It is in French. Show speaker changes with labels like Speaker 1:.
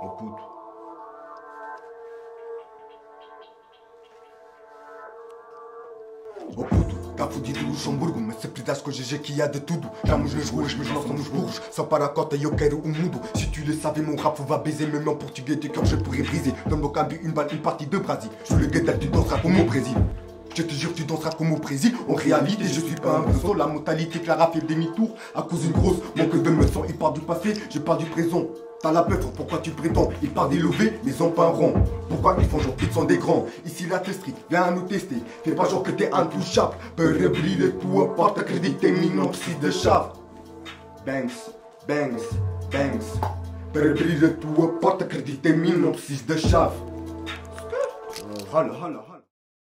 Speaker 1: Écoute. Au puto, t'as foutu do Luxemburgo Mas se precisares que GG que há de tudo Estamos nas ruas, mas nós somos burros Só para a cota e eu quero o mundo Si tu le savais, mon rap va baiser. Même en portugais du cœur je pourrais briser. Donne mon cambi une balle, une partie de Brasil. Je le gars tu danseras comme au Brésil je te jure, tu danseras comme au Brésil. En réalité, je suis pas un breton. La mentalité Clara fait demi-tour à cause d'une grosse manque de sang. Il part du passé, je pars du présent. T'as la peur, pourquoi tu prétends? Ils partent des levés, mais en pas rond. Pourquoi ils font genre qu'ils sont des grands? Ici la street, viens nous tester. Fais pas genre que t'es intouchable. Peux briller tout, pas t'accréditer, minopsis de chave. Banks, banks, banks. Peux briller tout, pas t'accréditer, minopsis de chave.